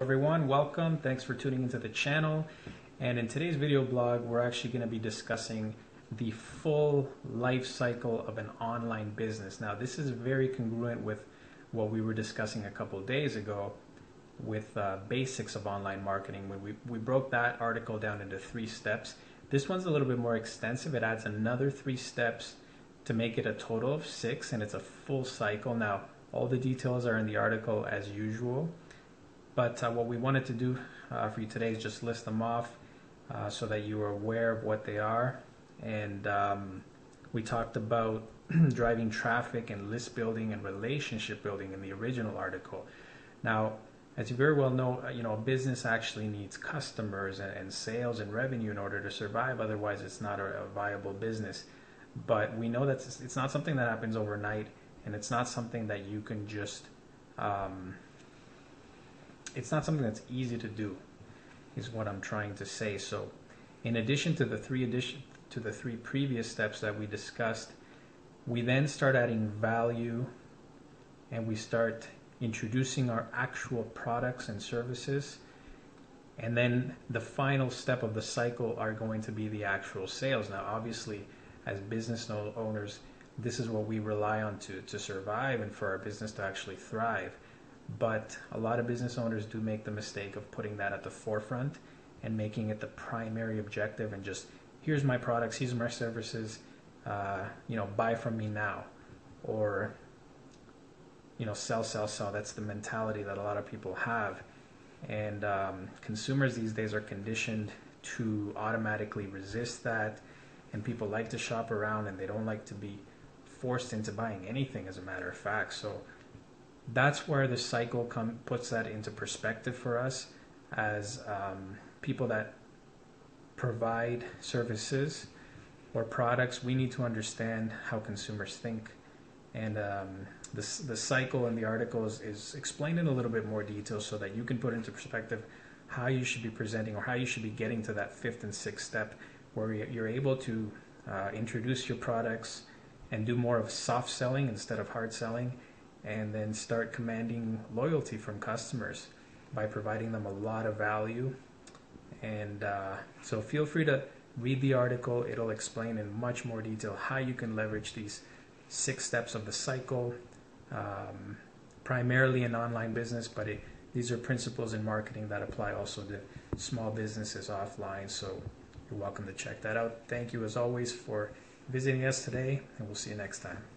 everyone. Welcome. Thanks for tuning into the channel. And in today's video blog we're actually going to be discussing the full life cycle of an online business. Now this is very congruent with what we were discussing a couple days ago with uh, basics of online marketing. When we, we broke that article down into three steps this one's a little bit more extensive. It adds another three steps to make it a total of six and it's a full cycle. Now all the details are in the article as usual but uh, what we wanted to do uh, for you today is just list them off uh, so that you are aware of what they are. And um, we talked about driving traffic and list building and relationship building in the original article. Now, as you very well know, uh, you know a business actually needs customers and, and sales and revenue in order to survive. Otherwise, it's not a, a viable business. But we know that it's, it's, not something that happens overnight, and it's not something that you can just um, it's not something that's easy to do, is what I'm trying to say. So, in addition to the three addition to the three previous steps that we discussed, we then start adding value, and we start introducing our actual products and services. And then the final step of the cycle are going to be the actual sales. Now, obviously, as business owners, this is what we rely on to, to survive and for our business to actually thrive. But a lot of business owners do make the mistake of putting that at the forefront and making it the primary objective and just here's my products, here's my services, uh, you know, buy from me now, or you know, sell, sell, sell. That's the mentality that a lot of people have, and um, consumers these days are conditioned to automatically resist that, and people like to shop around and they don't like to be forced into buying anything. As a matter of fact, so that's where the cycle come, puts that into perspective for us as um, people that provide services or products. We need to understand how consumers think, and um, the the cycle in the article is, is explained in a little bit more detail so that you can put into perspective how you should be presenting or how you should be getting to that fifth and sixth step where you're able to uh, introduce your products and do more of soft selling instead of hard selling and then start commanding loyalty from customers by providing them a lot of value. And uh, so feel free to read the article, it'll explain in much more detail how you can leverage these six steps of the cycle, um, primarily in online business, but it, these are principles in marketing that apply also to small businesses offline. So you're welcome to check that out. Thank you as always for visiting us today, and we'll see you next time.